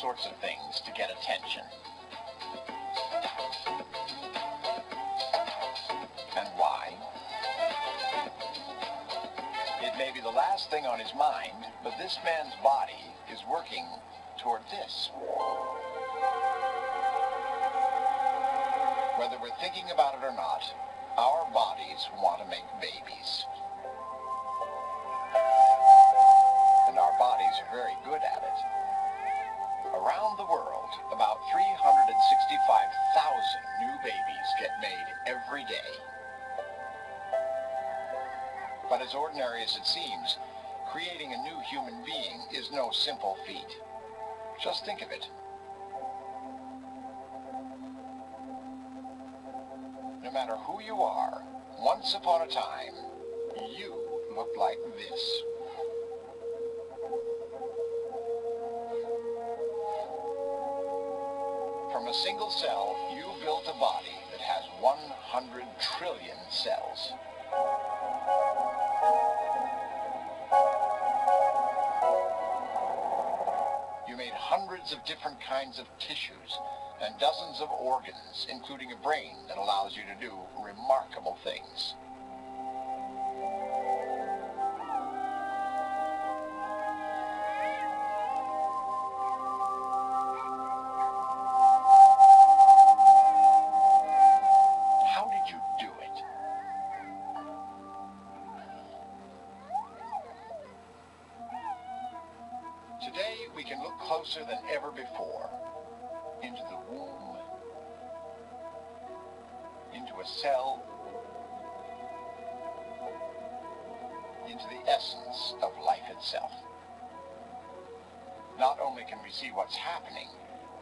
sorts of things to get attention. And why? It may be the last thing on his mind, but this man's body is working toward this. Whether we're thinking about it or not, our bodies want to make every day. But as ordinary as it seems, creating a new human being is no simple feat. Just think of it. No matter who you are, once upon a time, you looked like this. From a single cell, you built a body 100 trillion cells. You made hundreds of different kinds of tissues and dozens of organs, including a brain that allows you to do remarkable things. Today, we can look closer than ever before into the womb, into a cell, into the essence of life itself. Not only can we see what's happening,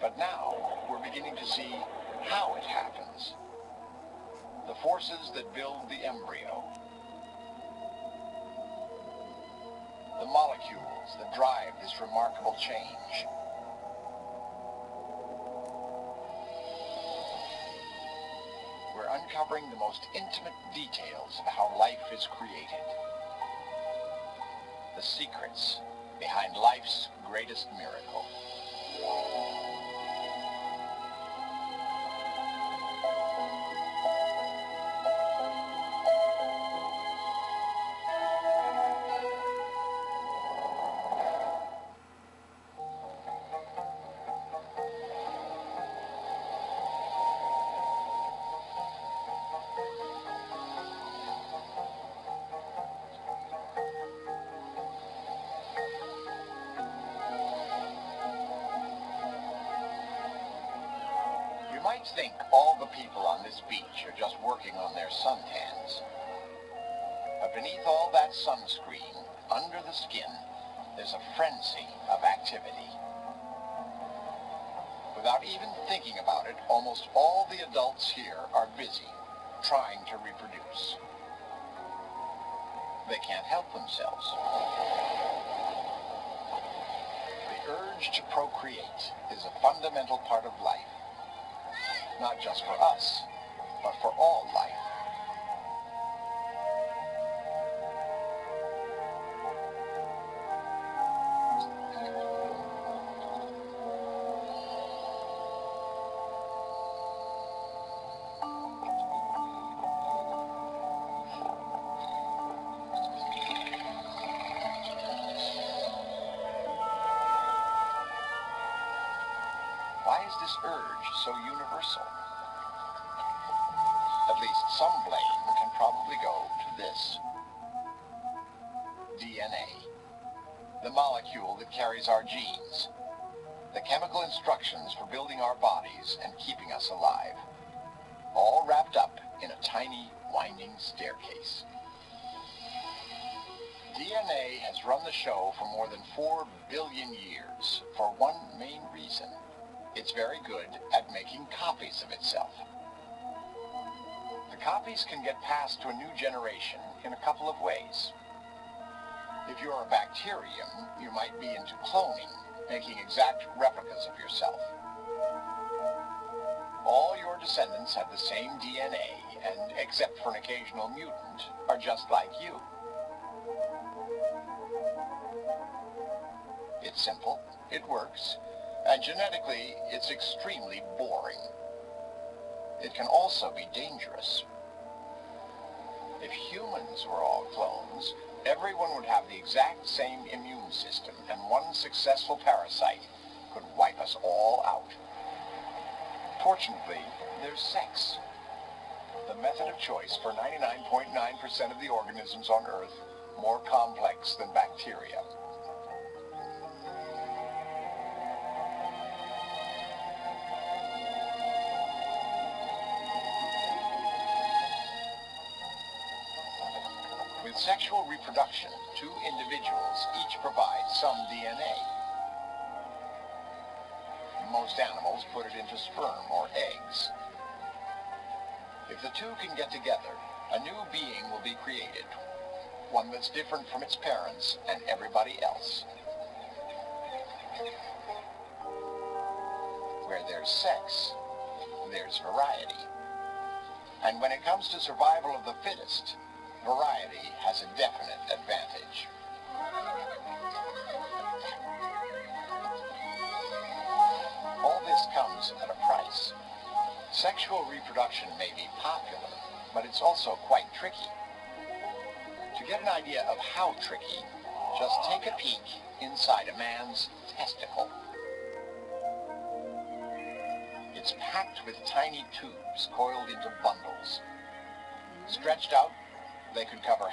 but now we're beginning to see how it happens. The forces that build the embryo. The molecules that drive this remarkable change. We're uncovering the most intimate details of how life is created. The secrets behind life's greatest miracle. Think all the people on this beach are just working on their suntans. But beneath all that sunscreen, under the skin, there's a frenzy of activity. Without even thinking about it, almost all the adults here are busy, trying to reproduce. They can't help themselves. The urge to procreate is a fundamental part of life not just for us, but for all life. Why is this urge so universal? At least some blame can probably go to this. DNA. The molecule that carries our genes. The chemical instructions for building our bodies and keeping us alive. All wrapped up in a tiny, winding staircase. DNA has run the show for more than four billion years for one main reason. It's very good at making copies of itself. The copies can get passed to a new generation in a couple of ways. If you're a bacterium, you might be into cloning, making exact replicas of yourself. All your descendants have the same DNA, and except for an occasional mutant, are just like you. It's simple, it works, And genetically, it's extremely boring. It can also be dangerous. If humans were all clones, everyone would have the exact same immune system, and one successful parasite could wipe us all out. Fortunately, there's sex. The method of choice for 99.9% .9 of the organisms on Earth more complex than bacteria. Sexual reproduction, two individuals each provide some DNA. Most animals put it into sperm or eggs. If the two can get together, a new being will be created, one that's different from its parents and everybody else. Where there's sex, there's variety. And when it comes to survival of the fittest, variety has a definite advantage. All this comes at a price. Sexual reproduction may be popular, but it's also quite tricky. To get an idea of how tricky, just take a peek inside a man's testicle. It's packed with tiny tubes coiled into bundles. Stretched out, they could cover